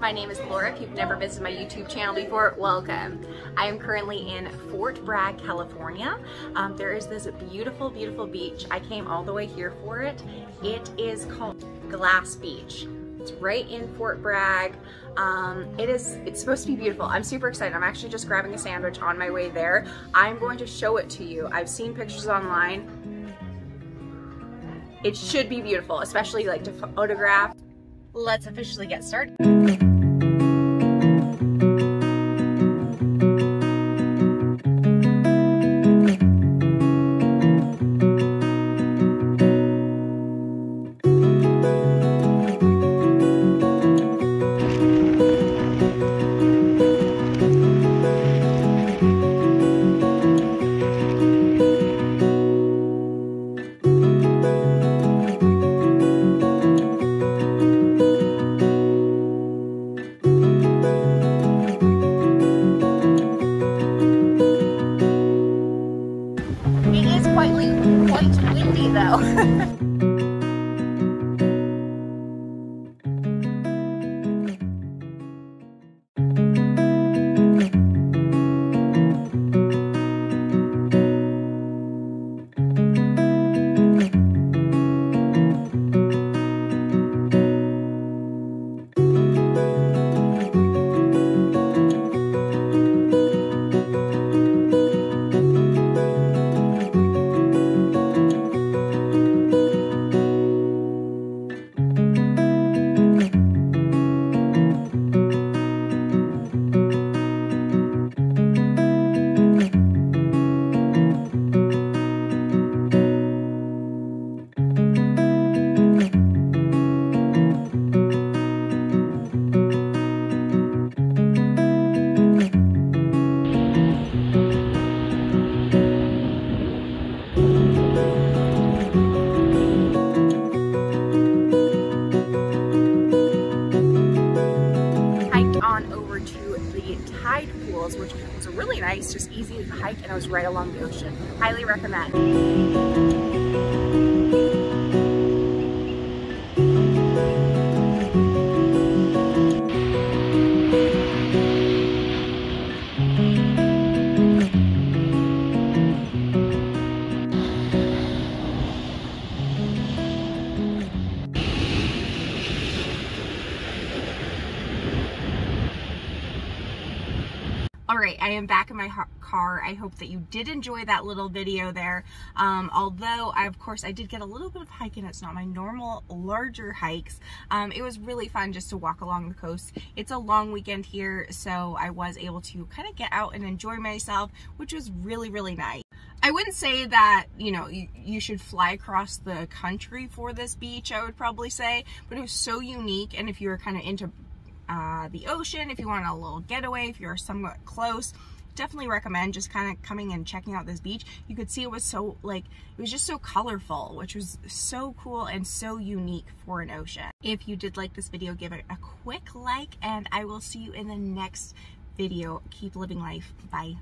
my name is Laura. If you've never visited my YouTube channel before, welcome. I am currently in Fort Bragg, California. Um, there is this beautiful, beautiful beach. I came all the way here for it. It is called Glass Beach. It's right in Fort Bragg. Um, it is, it's supposed to be beautiful. I'm super excited. I'm actually just grabbing a sandwich on my way there. I'm going to show it to you. I've seen pictures online. It should be beautiful, especially like to photograph let's officially get started. Tide pools, which was really nice, just easy to hike, and it was right along the ocean. Highly recommend. All right, I am back in my car. I hope that you did enjoy that little video there. Um, although, I, of course, I did get a little bit of hiking. It's not my normal larger hikes. Um, it was really fun just to walk along the coast. It's a long weekend here, so I was able to kind of get out and enjoy myself, which was really, really nice. I wouldn't say that, you know, you, you, should fly across the country for this beach, I would probably say, but it was so unique. And if you're kind of into uh, the ocean, if you want a little getaway, if you're somewhat close, definitely recommend just kind of coming and checking out this beach. You could see it was so like, it was just so colorful, which was so cool and so unique for an ocean. If you did like this video, give it a quick like and I will see you in the next video. Keep living life. Bye.